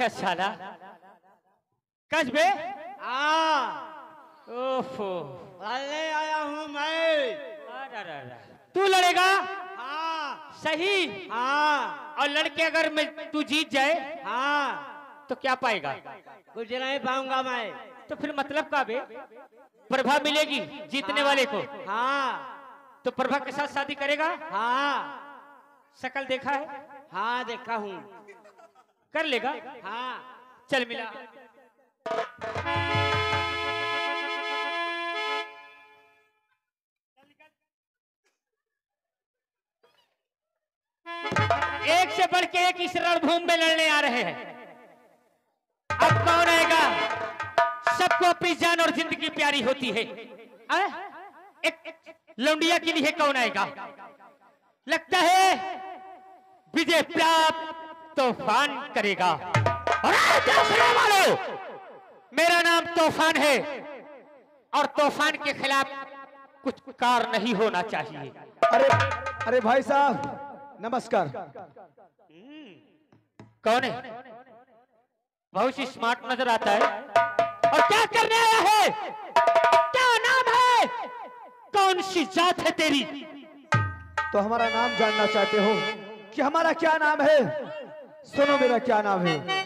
भाग साला? कस्बे हाँ। ओफो। लड़ने आया हूँ मैं। तू लड़ेगा? हाँ। सही? हाँ। और लड़के अगर मैं तू जीत जाए हाँ। तो क्या पाएगा? कुछ नहीं पाऊँगा मैं। तो फिर मतलब का बे? प्रभा मिलेगी जीतने वाले को। हाँ। तो प्रभा के साथ शादी करेगा? हाँ। शकल देखा है? हाँ देखा हूँ। कर लेगा। हाँ। चल मिला। एक से बढ़ के एक इस रणभूमि में लड़ने आ रहे हैं। अब कौन आएगा? सबको अपनी जान और ज़िंदगी प्यारी होती है। आ? एक लौंडिया के लिए कौन आएगा? लगता है विजय प्राप्त। तूफ़ान करेगा। वालों मेरा। नाम तूफ़ान है। और तूफ़ान के खिलाफ कुछ कार नहीं होना चाहिए। अरे अरे भाई साहब नमस्कार। कौन है? बहुत ही स्मार्ट नज़र आता है। और क्या करने आया है? क्या नाम है? कौन सी जात है तेरी? तो हमारा नाम जानना चाहते हो कि हमारा क्या नाम है? सुनो मेरा क्या नाम है?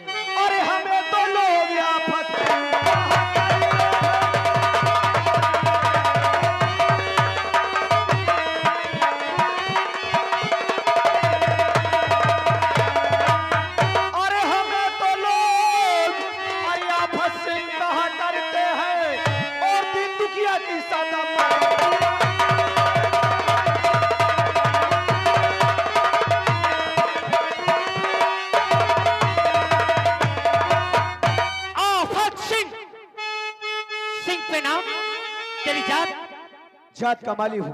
जात का माली हूँ।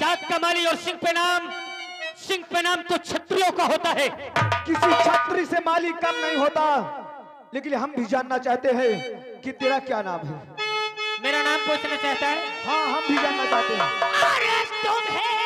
चाँद कमाली और सिंह पे नाम सिंह पे नाम तो छत्रियों का होता है। किसी छत्री से माली कम नहीं होता। लेकिन हम भी जानना चाहते हैं कि तेरा क्या नाम है। मेरा नाम पूछना चाहता है? हाँ हम भी जानना चाहते हैं। अरे तुम कलो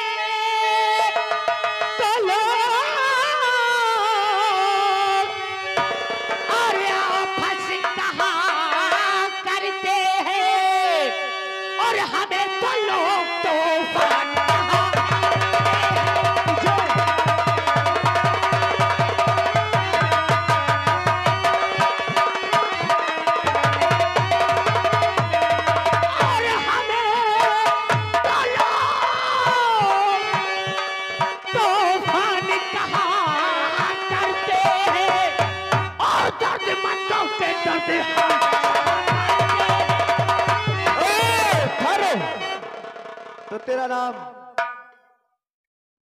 तेरा नाम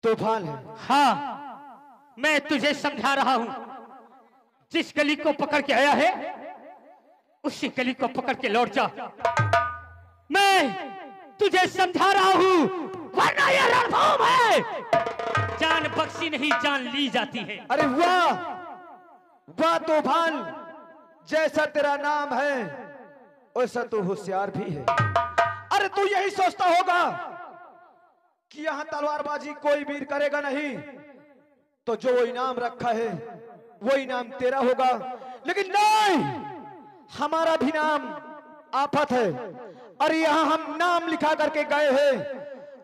तूफ़ान है। हाँ मैं तुझे समझा रहा हूँ। जिस गली को पकड़ के आया है उसी गली को पकड़ के लौट जा। मैं तुझे समझा रहा हूँ वरना ये रणभूम है। जान बख्शी नहीं जान ली जाती है। अरे वाह वाह तूफ़ान जैसा तेरा नाम है वैसा तू होशियार भी है। अरे तू यही सोचता होगा कि यहाँ तलवारबाजी कोई वीर करेगा नहीं? तो जो इनाम रखा है वो इनाम तेरा होगा। लेकिन नहीं! हमारा भी नाम आफत है। और यहाँ हम नाम लिखा करके गए हैं।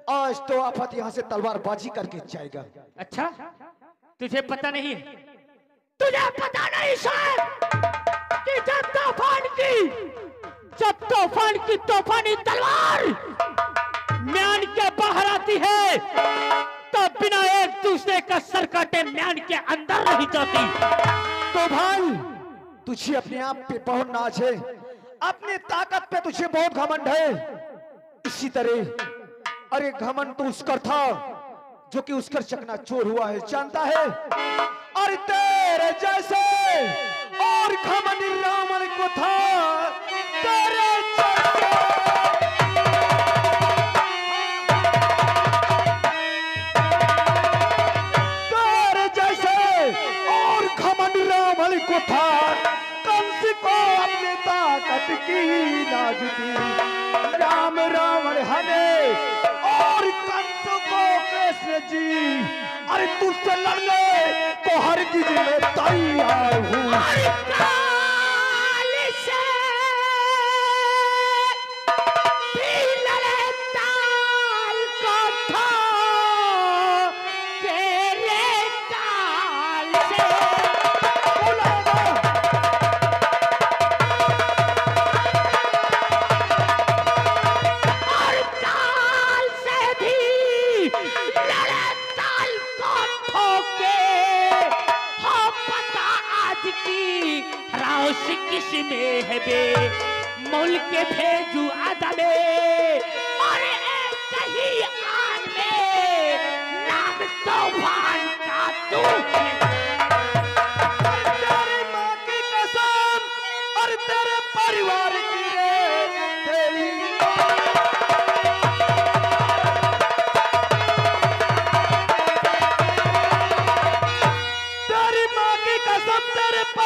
आज तो आफत यहाँ से तलवारबाजी करके जाएगा। अच्छा? तुझे पता नहीं? तुझे पता नहीं शायद कि जब तूफ़ान की जब तूफ़ान की तूफानी तलवार म्यान के बाहर आती है तो बिना एक दूसरे का सर काटे म्यान के अंदर नहीं जाती। तो भाई, तुझे अपने आप पे बहुत नाच है, अपनी ताकत पे तुझे बहुत घमंड है। इसी तरह, अरे घमंड तो उसकर था, जो कि उसकर चकना चोर हुआ है, जानता है? और तेरे जैसे और घमंड रावण को था, तेरे जैसे। था। कंस को अपने ताकत की नाजुती राम रावण हरे और कंस को कृष्ण जी। अरे तुझसे लड़ने को हर किसी में तैयार हूँ।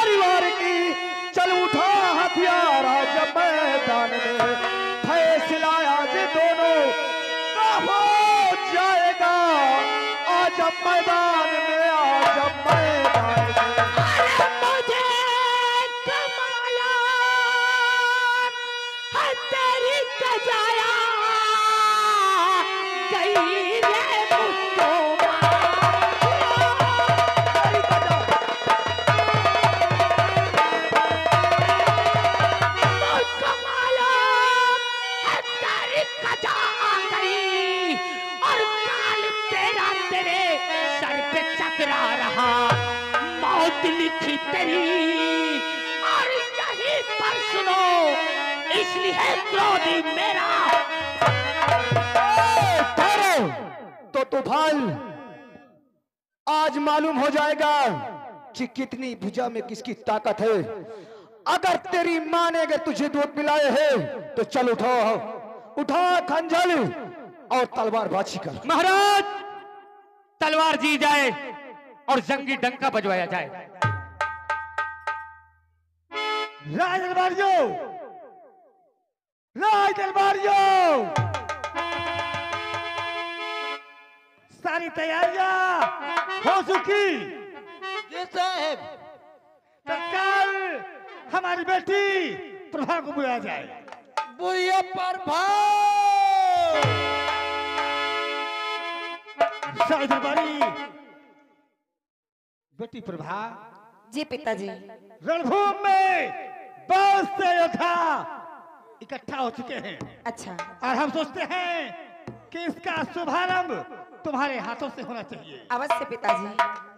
परिवार की, चल उठा हथियार आज मैदान में। फैसला आज दोनों का हो जाएगा। आज मैदान में क्रोधी मेरा। तो तूफ़ान आज मालूम हो जाएगा कि कितनी भुजा में किसकी ताकत है। अगर तेरी माँ ने अगर तुझे दूध पिलाए हैं तो चल उठो। उठा खंजर और तलवार बाछी कर। महाराज तलवार जी जाए और जंगी डंका बजवाया जाए। राज राज दरबारियो सारी तैयारियाँ हो चुकी ये साहब तत्काल हमारी बेटी प्रभा को बुलाया जाए बुया पर सारी दरबारी बेटी प्रभा जी पिताजी। रणभूमि में बहुत से योद्धा इकट्ठा हो चुके हैं। अच्छा। और हम सोचते हैं कि इसका शुभारंभ तुम्हारे हाथों से होना चाहिए। अवश्य पिताजी।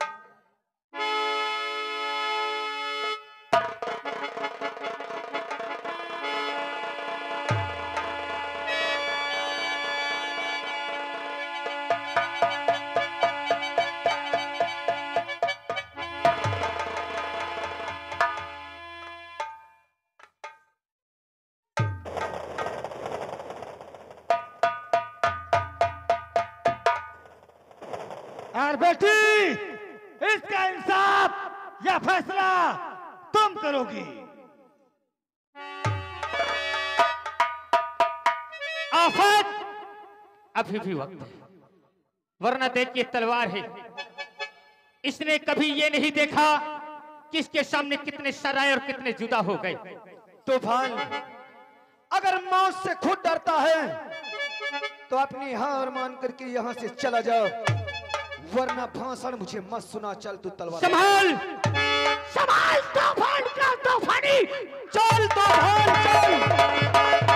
आफत अभी भी वक्त है। वरना देखिए तलवार है। इसने कभी ये नहीं देखा कि इसके सामने कितने सराय और कितने जुदा हो गए। तूफ़ान अगर मौत से खुद डरता है तो अपनी हार मान करके यहाँ से चला जाओ। वरना भाषण मुझे मत सुना, चल तू तलवार। संभाल! संभाल तूफ़ान का तूफानी! चल तूफ़ान, चल!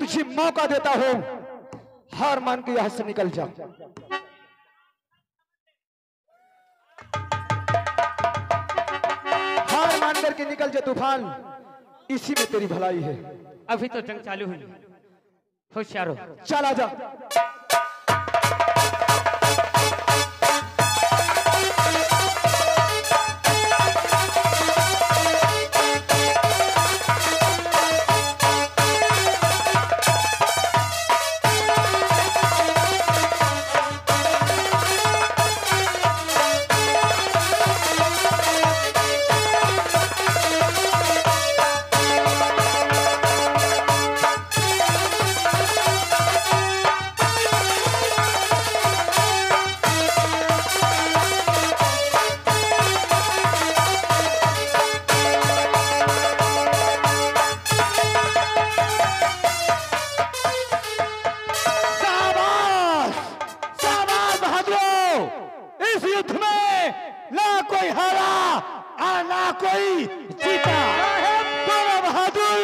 तुझे मौका देता हूँ। हार मान के यहाँ से निकल जाओ हार मान करके निकल जा तूफ़ान। इसी में तेरी भलाई है। अभी तो जंग चालू हुई। होशियार हो। चला जा। इस युद्ध में ना कोई हारा और ना कोई जीता। दोनों बहादुर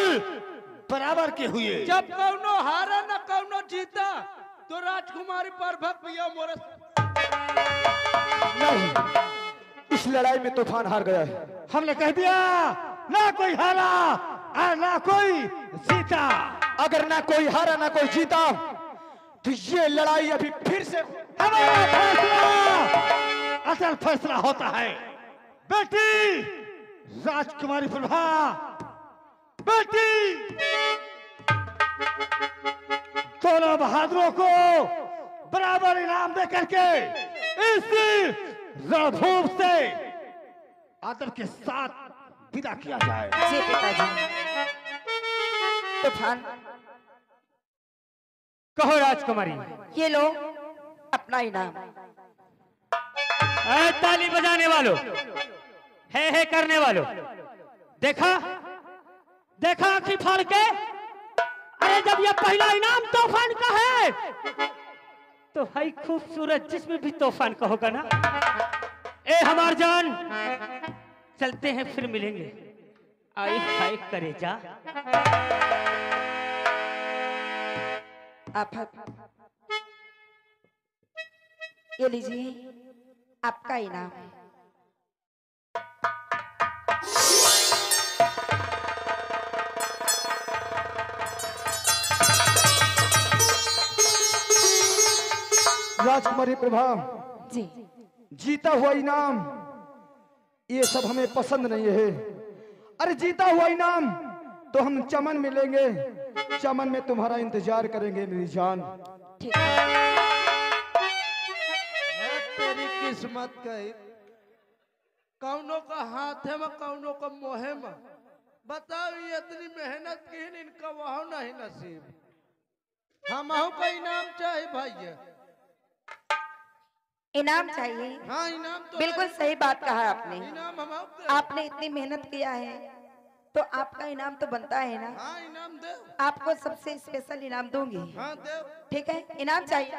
बराबर के हुए। जब कौनो हारा न कौनो जीता तो राजकुमारी पर भक्त भैया मोरे नहीं इस लड़ाई में तूफ़ान हार गया है। हमने कह दिया ना कोई हारा और ना कोई जीता। अगर ना कोई हारा ना कोई जीता तो ये लड़ाई अभी फिर से हमारा फैसला असल फैसला होता है। बेटी राजकुमारी प्रभा बेटी दोनों बहादुरों को बराबर इनाम दे करके इस रणभूमि से आदर के साथ विदा किया जाए। जी पिताजी। तूफ़ान कहो राजकुमारी। ये लो अपना इनाम। ताली बजाने वालों। है है करने वालों। देखा? देखा आंखी फाड़ के? अरे जब ये पहला इनाम तूफ़ान का है तो है खूबसूरत जिसमें भी तूफ़ान का होगा ना। ए, हमार जान, चलते हैं, फिर मिलेंगे। आई हाय करे जा। आप। ये लीजिए। आपका इनाम राजकुमारी प्रभा जी। जीता हुआ इनाम ये सब हमें पसंद नहीं है। अरे जीता हुआ इनाम तो हम चमन मिलेंगे चमन में तुम्हारा इंतज़ार करेंगे मेरी जान। ठीक किस्मत कही। कौनों का हाथ है में कौनों का मोहे में। बताओ ये इतनी मेहनत की इनका वह नहीं नसीब। हम का इनाम चाहे भैया इनाम चाहिए। हाँ इनाम तो बिल्कुल सही बात कहा आपने। इनाम हम आपने इतनी मेहनत किया है तो आपका इनाम तो बनता है ना। हाँ इनाम दे। आपको सबसे स्पेशल इनाम दूँगी। हाँ दे। ठीक है? इनाम चाहिए।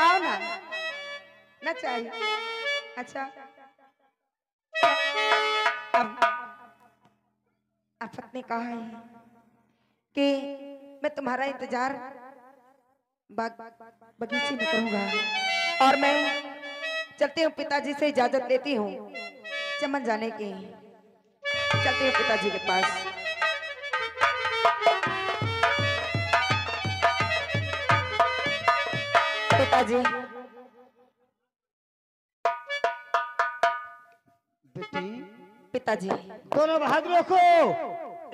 आओ ना। ना चाहिए। अच्छा। अब आफत ने कहा है कि मैं तुम्हारा इंतज़ार बाग बगीचे में करूँगा और मैं चलती हूँ पिताजी से इजाज़त लेती हूँ चमन जाने की। चलती हूँ पिताजी के पास। पिताजी बेटी। पिताजी। दोनों बहादुरों को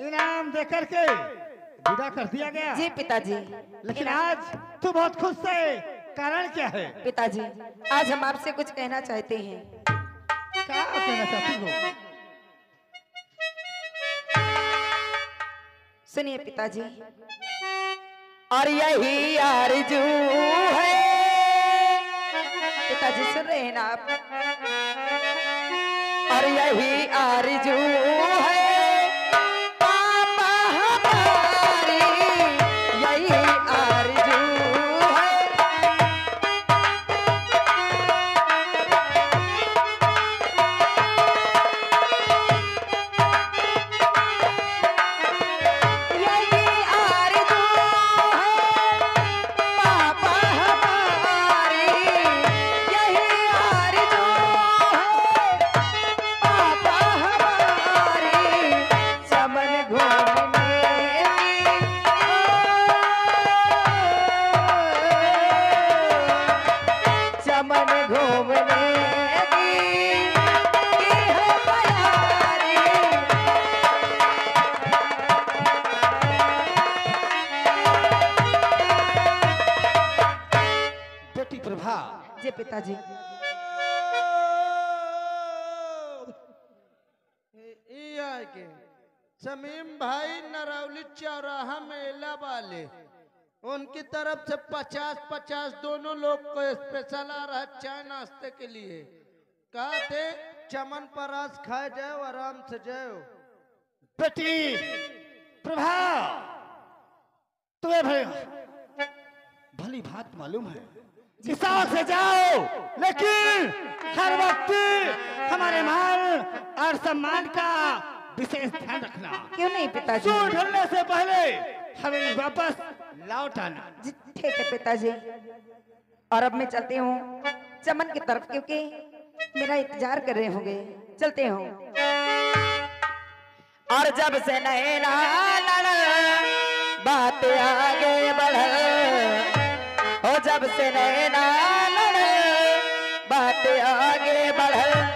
इनाम दे करके विदा कर दिया गया। जी पिताजी। लेकिन आज तू बहुत खुश है। कारण क्या है? पिताजी आज हम आपसे कुछ कहना चाहते हैं। क्या कहना चाहती हो? सुनिए पिताजी। और यही आरज़ू है। पिताजी सुन रहे हैं ना आप और यही आरज़ू है। पचास दोनों लोग को स्पेशल आ रहा चाय नाश्ते के लिए। कहा थे चमन परास खाए जाओ, आराम से जाओ। बेटी, प्रभा, तुम्हें भाई भली बात मालूम है। साथ से जाओ, लेकिन हर वक्त हमारे माल और सम्मान का विशेष ध्यान रखना क्यों नहीं पिताजी? सूर्य ढलने से पहले हमें वापस लौट आना ठीक है पिताजी। और अब मैं चलती हूँ चमन की तरफ़ क्योंकि मेरा इंतज़ार कर रहे होंगे। चलते हूँ। और जब से नैना बात आगे बढ़ल ओ जब से नैना बात आगे बढ़ल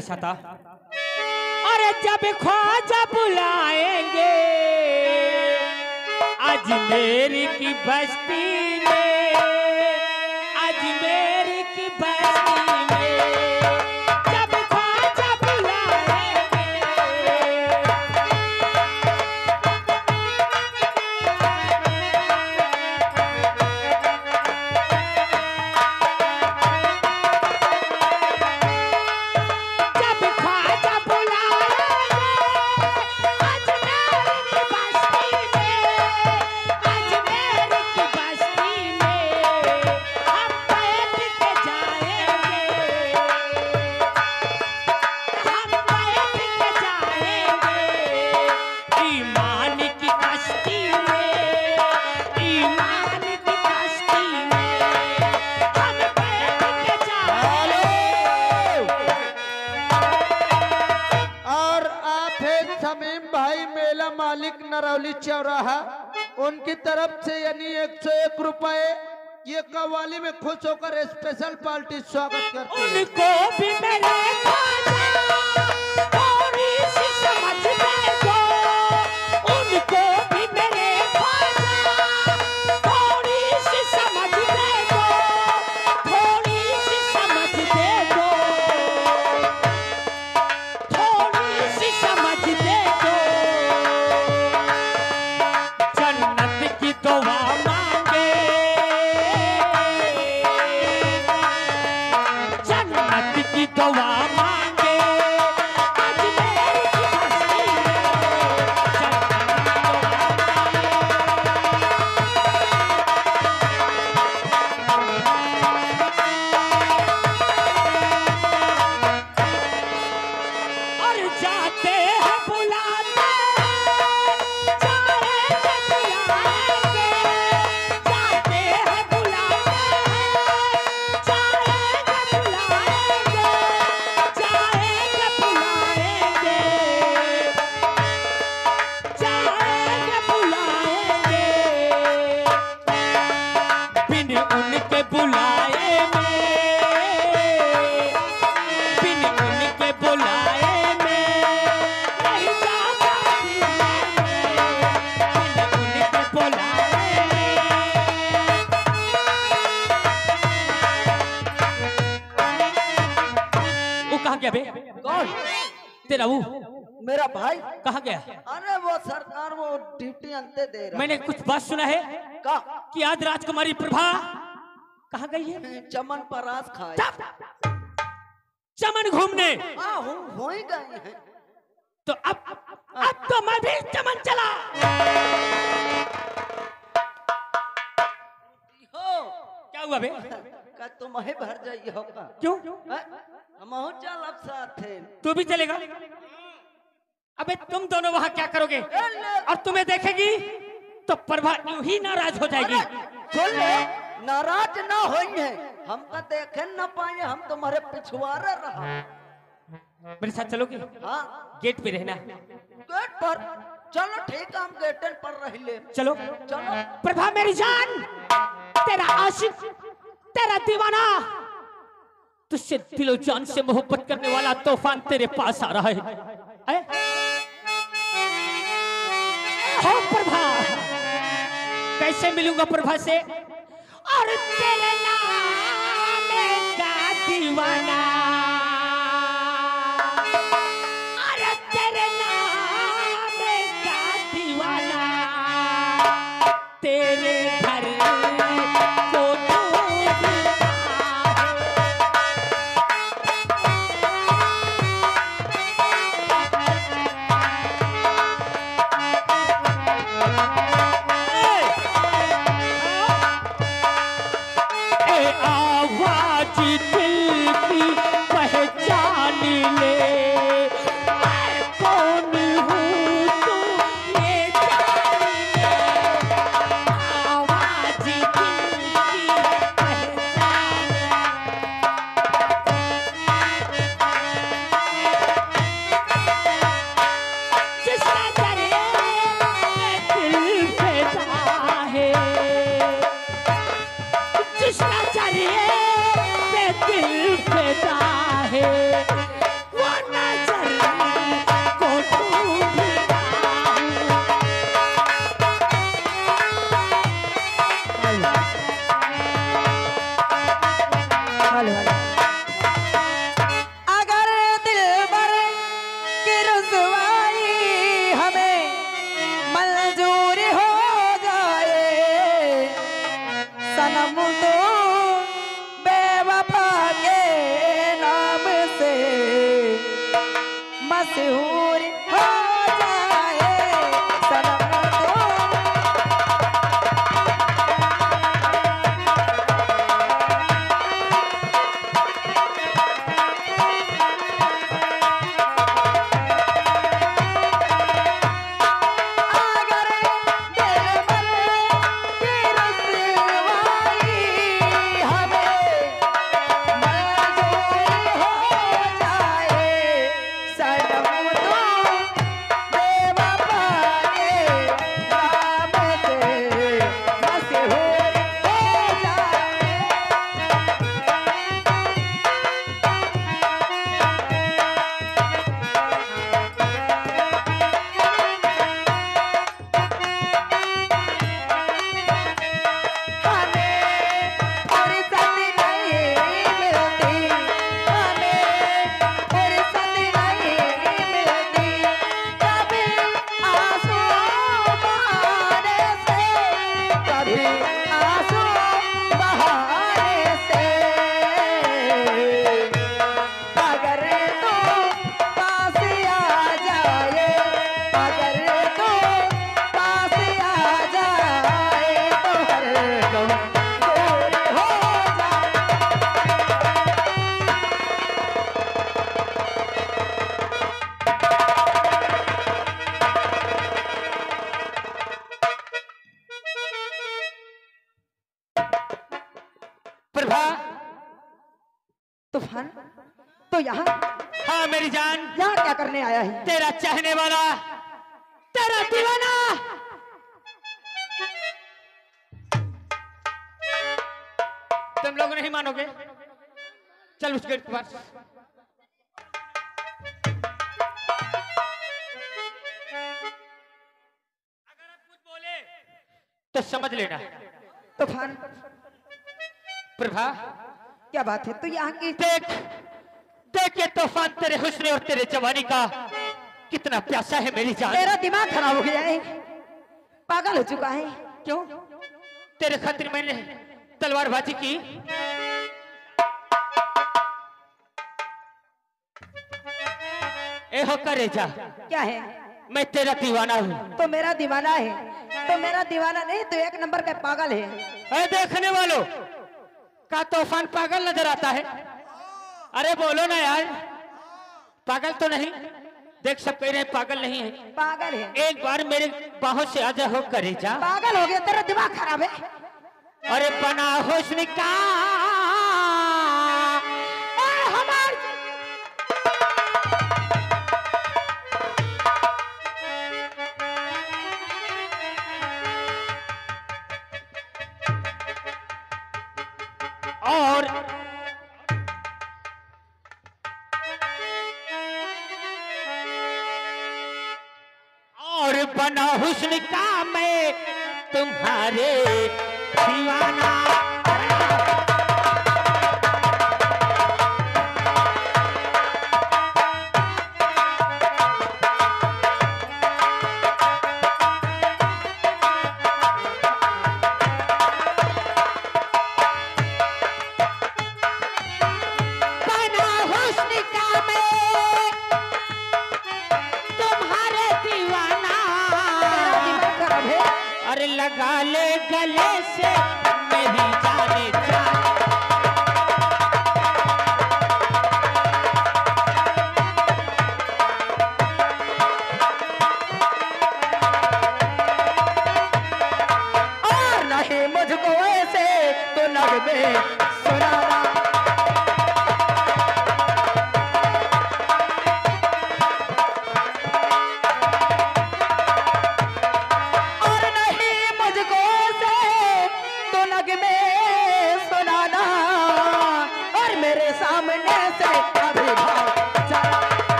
मेरे साथ आ अरे जब ख्वाजा बुलाएँगे आज मेरी की बस्ती में पार्टी स्वागत करते है। तेरा वो मेरा भाई। कहा गया? अरे वो सरकार वो ड्यूटी अंते दे रहा मैंने कुछ बात सुना है का कि आज राजकुमारी प्रभा कहा गई है? चमन परास खाए। चमन घूमने। हाँ हो हो ही गए हैं। तो अब अब तो मैं भी चमन चला। हो। क्या हुआ बे? का तुम ही भर जाइए हो का क्यों हम चल अब साथ तू भी चलेगा? अबे तुम दोनों वहाँ क्या करोगे? और तुम्हें देखेगी तो प्रभा यूँ ही नाराज़ हो जाएगी। सुन ले नाराज़ ना है हमका देखे न पाए हम तुम्हारे पिछुआरे रहा। मेरे साथ चलोगे? हाँ। गेट पे रहना। गेट पर। चलो ठीक है हम गेटन पर रह ले। चलो। चलो। प्रभा मेरी जान तेरा आशिक। तेरा दीवाना। तुझसे दिलो जान से मोहब्बत करने वाला तूफ़ान तेरे पास आ रहा है। हो, प्रभा। कैसे मिलूँगा प्रभा से? और तेरे नाम का दीवाना। कभी आँसू लेना। तूफ़ान प्रभा क्या बात है? तू यहाँ की देख देखे तूफ़ान तेरे हुस्न और तेरे जवानी का। कितना प्यासा है मेरी जान। तेरा दिमाग खराब हो गया है। पागल हो चुका है। क्यों? तेरे खातिर मैंने तलवारबाजी की। ए हो करे जा। क्या है? मैं तेरा दीवाना हूँ। तो मेरा दीवाना है। तो मेरा दीवाना नहीं तो एक नंबर का पागल है। अरे देखने वालों का तूफ़ान पागल नज़र आता है? अरे बोलो ना यार पागल तो नहीं देख सब कह रहे पागल नहीं है। पागल है। एक बार मेरे बाहों से आजा हो करे जा। पागल हो गया तेरा दिमाग खराब है। अरे बना होश का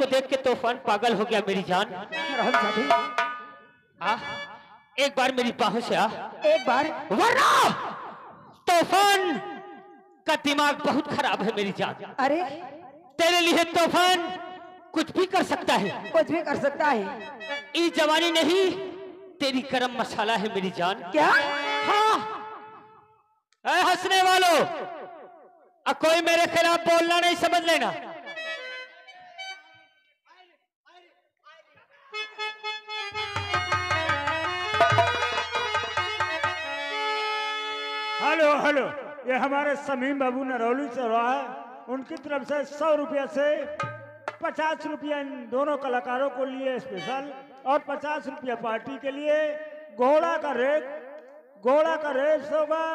को देख के तूफ़ान पागल हो गया मेरी जान। आ एक बार मेरी बाहों से आ। एक बार। वरना तूफ़ान का दिमाग बहुत खराब है मेरी जान। अरे। तेरे लिए तूफ़ान कुछ भी कर सकता है। कुछ भी कर सकता है। इस जवानी नहीं तेरी गरम मसाला है मेरी जान। क्या? हाँ। हंसने वालों कोई मेरे खिलाफ बोलना नहीं समझ लेना। Hello hello. ये हमारे समीम बाबू नरौली से रहा है। उनकी तरफ़ से सौ रुपया से पचास रुपया इन दोनों कलाकारों को लिए स्पेशल और पचास रुपया पार्टी के लिए घोड़ा का रेस घोड़ा का रेस होगा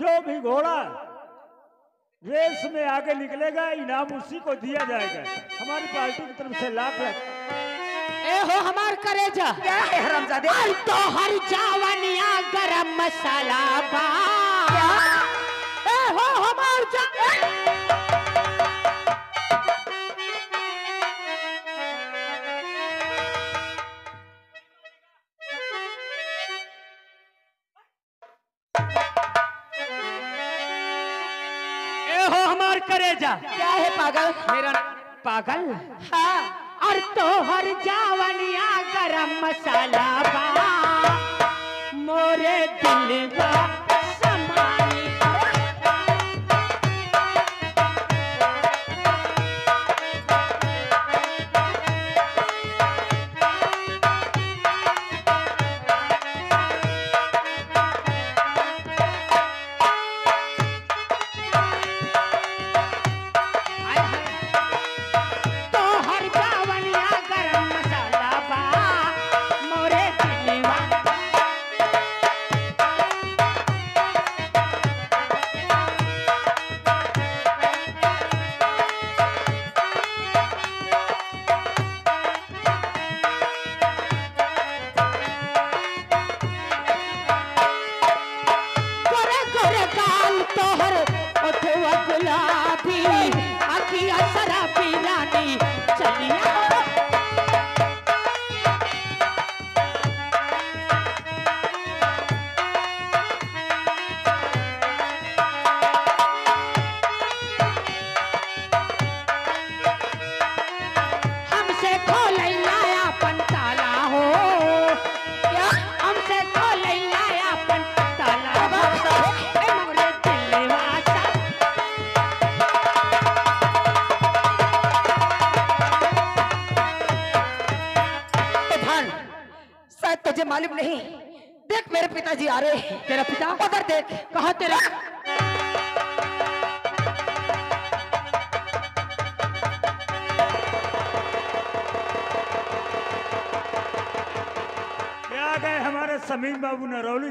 जो भी घोड़ा रेस में आगे निकलेगा इनाम उसी को दिया जाएगा। हमारी पार्टी की तरफ़ से लाख लाख। ए हो हमार करेजा। क्या है हरामजादे? तो हर जावनिया गरम मसाला बा। हो जा क्या है पागल? मेरा पागल। हाँ और तो हर जावनिया गरम मसाला बा। मोरे दिल का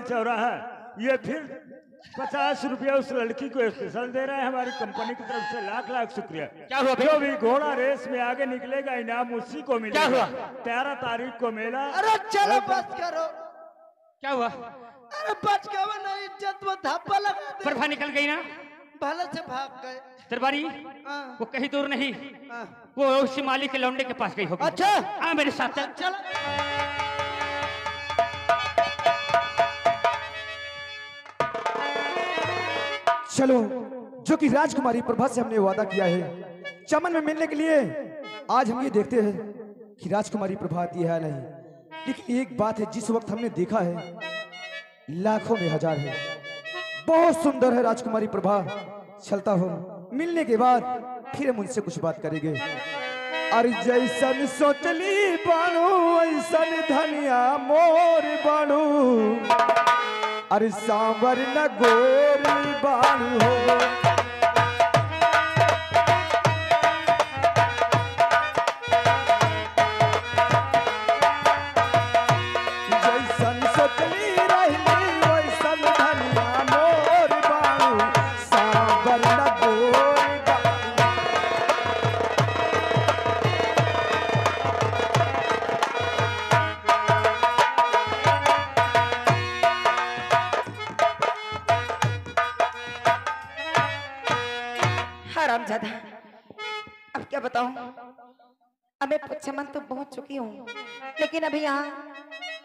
चौराहा ये फिर पचास रुपया उस लड़की को स्पेशल दे रहे हैं हमारी कंपनी की तरफ़ से लाख लाख शुक्रिया। क्या हुआ? जो भी घोड़ा रेस में आगे निकलेगा इनाम उसी को मिलेगा। क्या हुआ? तेरह तारीख को मेला। अरे चलो बस करो। क्या हुआ? अरे बच गए वो इज़्ज़त में धप्पा लगा प्रभा निकल गई ना? भले से भाग गए। दरबारी हाँ, वो कहीं दूर नहीं। हाँ। वो उसी मालिक के लौंडे के पास गई होगी। अच्छा। हाँ मेरे साथ। चल। चलो, जो कि राजकुमारी प्रभा से हमने वादा किया है। चमन में मिलने के लिए आज हम ये देखते हैं कि राजकुमारी प्रभा आती है नहीं। लेकिन एक बात है, जिस वक्त हमने देखा है, लाखों में हज़ार है। बहुत सुंदर है राजकुमारी प्रभा चलता हूँ। मिलने के बाद फिर हम उनसे कुछ बात करेंगे। अरे जैसन सोचली बाणू ऐसन धनिया मोर बाणू अरे सांवर न गोरी बाणू हो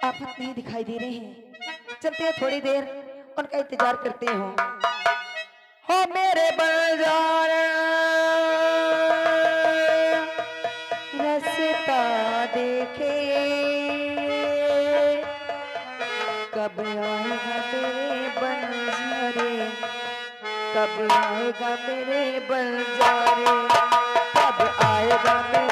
आफत नहीं दिखाई दे रहे हैं। चलते हैं थोड़ी देर, उनका इंतज़ार करते हो। हो मेरे बाज़ार रास्ता देखे। कब आएगा मेरे बंजारे कब आएगा मेरे बंजारे कब आएगा मेरे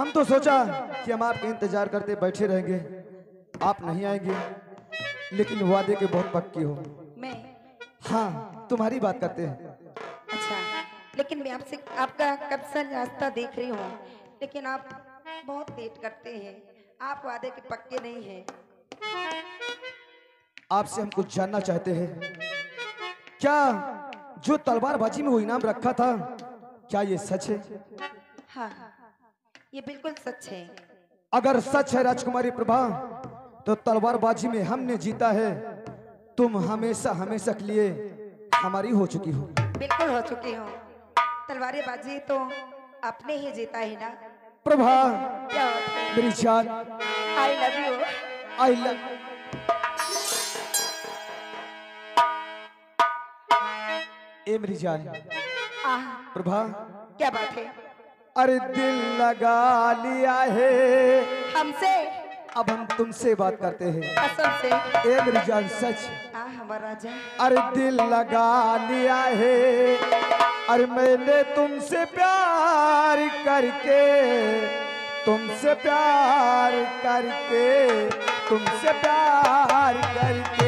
हम तो सोचा कि हम आपके इंतज़ार करते बैठे रहेंगे। आप नहीं आएँगे लेकिन वादे के बहुत पक्की हो। मैं? हाँ तुम्हारी बात करते हैं। अच्छा लेकिन मैं आपसे आपका कब से रास्ता देख रही हूँ? लेकिन आप बहुत लेट करते हैं। आप वादे के पक्के नहीं हैं। आपसे हम कुछ जानना चाहते हैं। क्या जो तलवारबाजी में वो इनाम रखा था क्या ये सच है? हाँ। ये बिल्कुल सच है। अगर सच है राजकुमारी प्रभा तो तलवारबाजी में हमने जीता है। तुम हमेशा हमेशा के लिए हमारी हो चुकी हो। बिल्कुल हो चुकी हूँ। तलवारेबाजी तो आपने ही जीता है ना। प्रभा मेरी जान। I love you I love a मेरी जान। प्रभा क्या बात है। अरे दिल लगा लिया है। हमसे। अब हम तुमसे बात करते हैं। कसम से। ए मेरी सच। आ हमारा राजा। अरे दिल लगा लिया है। अरे मैंने तुमसे प्यार करके तुमसे प्यार करके तुमसे प्यार करके।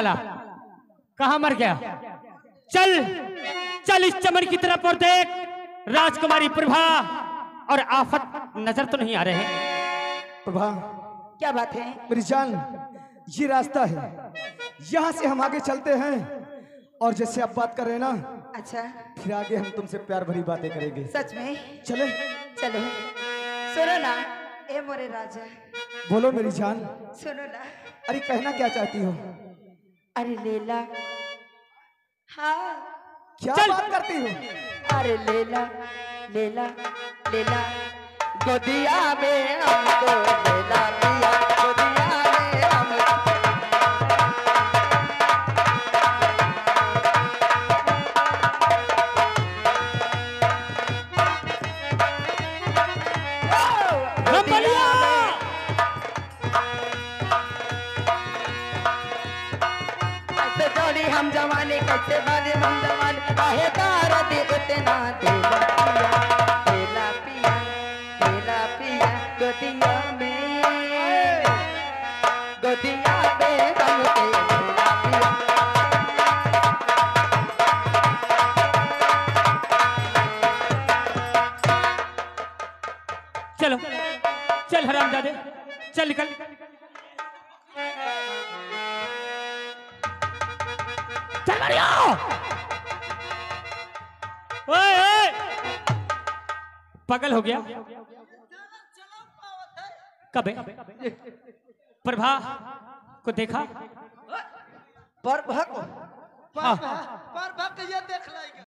साला कहा मर गया? चल चल इस चमन की तरफ़ और देख। राजकुमारी प्रभा और आफत नज़र तो नहीं आ रहे प्रभा क्या बात है? मेरी जान ये रास्ता है। यहाँ से हम आगे चलते हैं। और जैसे आप बात कर रहे हैं ना अच्छा। फिर आगे हम तुमसे प्यार भरी बातें करेंगे। सच में? चले। चलो। सुनो ना ए मोरे राजा। बोलो मेरी जान। सुनो ना। अरे कहना क्या चाहती हो? अरे लेला। हाँ। क्या चल। बात करती हूँ? अरे लेला लेला लेला। गोदिया में हमको लेला। जवानी कैसे बाली हम जवानी दे उतना पिया हो गया? कब प्रभा को देखा? प्रभा को? प्रभा पर भक ये देख लाएगा।